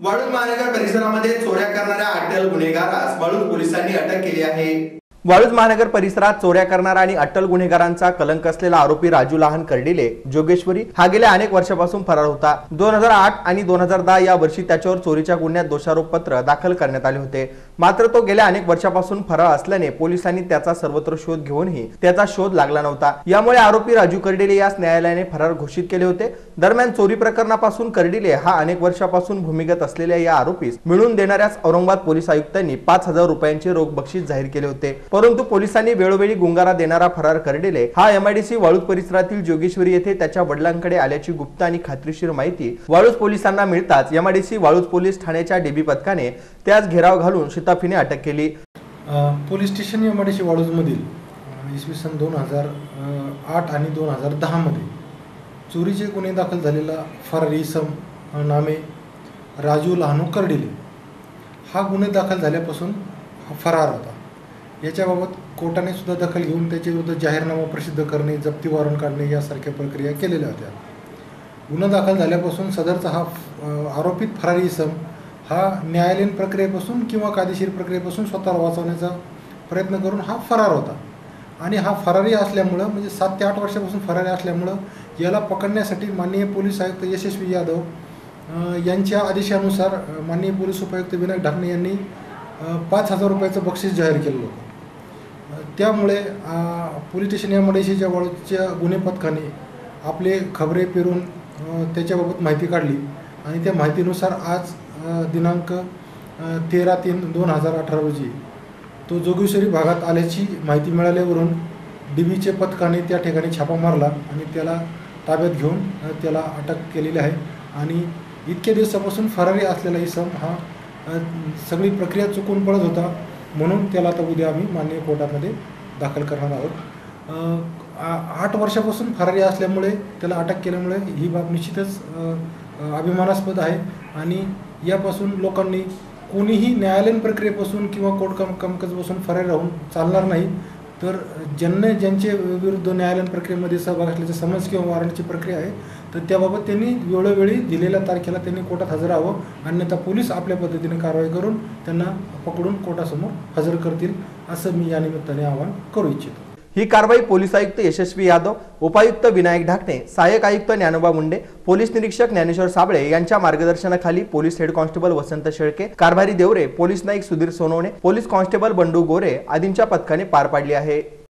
वाळूज महानगर परिसरामध्ये चोऱ्या करणाऱ्या अटल गुन्हेगारास वाळूज पोलिसांनी अटक केली आहे. वाळूज महानगर परिसरात चोऱ्या करणारा आणि अटल गुन्हेगारांचा कलंक असलेला आरोपी राजू लहान कर्डिले जोगेश्वरी हा गेल्या अनेक वर्षापासून फरार होता. दोन हजार आठ आणि दोन हजार दहा या वर्षी त्याच्यावर चोरीच्या गुन्ह्यात दोषारोपपत्र दाखल करण्यात आले होते. मात्र तो गेल्या अनेक वर्षापासून फरार असल्याने पोलिसांनी त्याचा सर्वत्र शोध घेऊनही त्याचा शोध लागला नव्हता. यामुळे आरोपी राजू कर्डिले यास न्यायालयाने फरार घोषित केले होते. दरम्यान चोरी प्रकरणापासून कर्डिले हा अनेक वर्षापासून भूमिगत असलेल्या या आरोपीस मिळून देणाऱ्याच औरंगाबाद पोलीस आयुक्तांनी पाच हजार रुपयांचे रोख बक्षीस जाहीर केले होते. परंतु पोलिसांनी वेळोवेळी गुंगारा देणारा फरार कर्डिले हा एमआयडीसी वाळूज परिसरातील जोगेश्वरी येथे त्याच्या वडिलांकडे आल्याची गुप्त आणि खात्रीशीर माहिती वाळूज पोलिसांना मिळताच एमआयडीसी वाळूज पोलीस ठाण्याच्या डीबी पथकाने त्यास घेराव घालून शिताफीने अटक केली. पोलीस स्टेशन एमआयडीसी वाळूजमधील इसवी सन दोन हजार आठ आणि दोन हजार दहामध्ये चोरीचे गुन्हे दाखल झालेला फरार इसम नामे राजू लहानू कर्डिले. हा गुन्हे दाखल झाल्यापासून फरार होता. याच्याबाबत कोर्टाने सुद्धा दखल घेऊन त्याच्याविरुद्ध जाहीरनामा प्रसिद्ध करणे जप्ती वॉरंट काढणे यासारख्या प्रक्रिया केलेल्या होत्या. गुन्हा दाखल झाल्यापासून सदरचा हा आरोपित फरारी इसम हा न्यायालयीन प्रक्रियेपासून किंवा कायदेशीर प्रक्रियेपासून स्वतःला वाचवण्याचा प्रयत्न करून हा फरार होता. आणि हा फरारी असल्यामुळं म्हणजे सात ते आठ वर्षापासून फरारी असल्यामुळं याला पकडण्यासाठी माननीय पोलीस आयुक्त यशस्वी यादव यांच्या आदेशानुसार माननीय पोलीस उपायुक्त विनायक ढाकणे यांनी पाच हजार रुपयाचं बक्षीस जाहीर केलं होतं. त्यामुळे पोलीस स्टेशन या मडेशीच्या वाळूच्या गुन्हे पथकाने आपले खबरे पेरून त्याच्याबाबत माहिती काढली. आणि त्या माहितीनुसार आज दिनांक तेरा तीन दोन हजार अठरा रोजी तो जोगेश्वरी भागात आल्याची माहिती मिळाल्यावरून डी बीचे पथकाने त्या ठिकाणी छापा मारला आणि त्याला ताब्यात घेऊन त्याला अटक केलेली आहे. आणि इतक्या दिवसापासून फरारी असलेला इसम हा सगळी प्रक्रिया चुकून पडत होता. म्हणून त्याला आता उद्या आम्ही माननीय कोर्टामध्ये दाखल करणार आहोत. आ- आठ वर्षापासून फरारी असल्यामुळे त्याला अटक केल्यामुळे ही बाब निश्चितच अभिमानास्पद आहे. आणि यापासून लोकांनी कोणीही न्यायालयीन प्रक्रियेपासून किंवा कोर्ट कम कामकाजापासून फरारी राहून चालणार नाही. तर ज्यांना ज्यांचे विरुद्ध न्यायालयीन प्रक्रियेमध्ये सहभाग असल्याचे समज किंवा वॉरंटची प्रक्रिया आहे तर त्याबाबत त्यांनी वेळोवेळी दिलेल्या तारखेला त्यांनी कोर्टात हजर राहावं. अन्यथा पोलीस आपल्या पद्धतीने कारवाई करून त्यांना पकडून कोर्टासमोर हजर करतील असं मी या निमित्ताने आवाहन करू इच्छितो. ही कारवाई पोलीस आयुक्त यशस्वी यादव उपायुक्त विनायक ढाकणे सहाय्यक आयुक्त ज्ञानोबा मुंडे पोलीस निरीक्षक ज्ञानेश्वर साबळे यांच्या मार्गदर्शनाखाली police head constable Vasant Shelke Karbhari Deore police Naik Sudhir Sonawane police constable Bandu Gore आदींच्या पथकाने पार पाडली आहे.